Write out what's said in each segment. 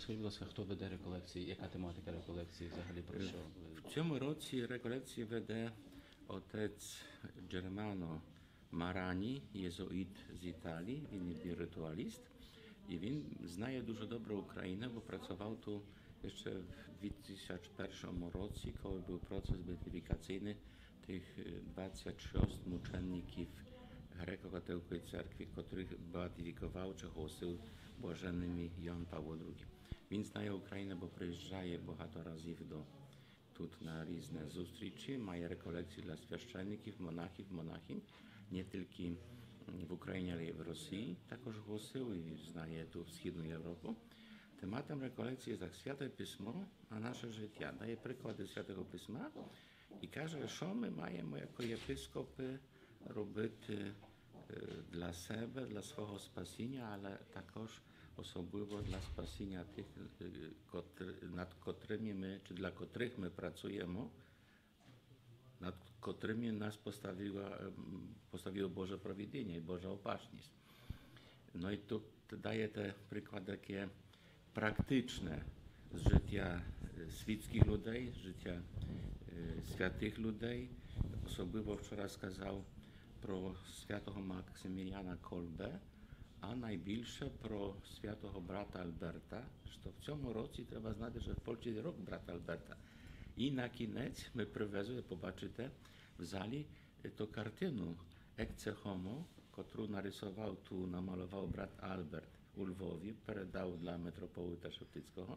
Скажіть, будь ласка, хто веде реколекції, яка тематика реколекції взагалі про що? В цьому році реколекції веде отець Джермано Марані, єзуїт з Італії, він є ритуаліст, і він знає дуже добре Україну, бо працював тут ще в 2001 році, коли був процес бетифікаційний тих е, 26 мучеників греко-католицької церкви, котрих beatyfikował чи głosił блаженними Jan Павло II. Він знає Україну, бо приїжджає багато разів до тут на різні зустрічі, має реколекції для священників, монахів, монахинь, не тільки в Україні, але й в Росії також głosił і знає ту Східну Європу. Тематом реколекції є Святе Письмо, а наше життя. Дає приклади Святого Письма і каже, що ми маємо як єпископи робити е, для себе, для свого спасіння, але також особливо для спасіння тих, е, котр- над котрими ми, чи для котрих ми працюємо, над котрими нас поставило, ем, поставило Боже провідіння і Божа опашність. No i tu daje te przykłady takie praktyczne z życia e, świeckich ludzi, z życia e, świętych ludzi. Osobliwo wczoraj skazał pro świętego Maksymiliana Kolbe, a najbliższe pro świętego brata Alberta, że w tym roku trzeba znać, że w Polsce jest rok brata Alberta. I na koniec my przywiezły, zobaczycie, w zali y, to kartynu Ecce Homo, którą narysował tu, namalował brat Albert u Lwowi, predał dla metropolita Szeptyckiego.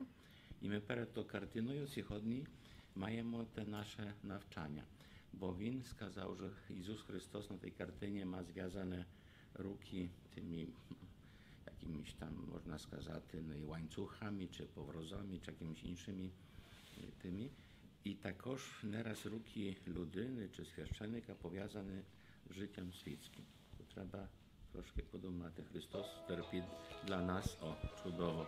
I my przed tą kartyną już chodni mamy te nasze nawczania. Bowin wskazał, że Jezus Chrystus na tej kartynie ma związane ruki tymi jakimiś tam, można skazać, łańcuchami, czy powrozami, czy jakimiś innymi tymi. I takoż nieraz ruki ludyny czy świeszczenika powiązane z życiem świeckim. To trzeba troszkę podumać. Chrystus terpi dla nas, o, cudowo.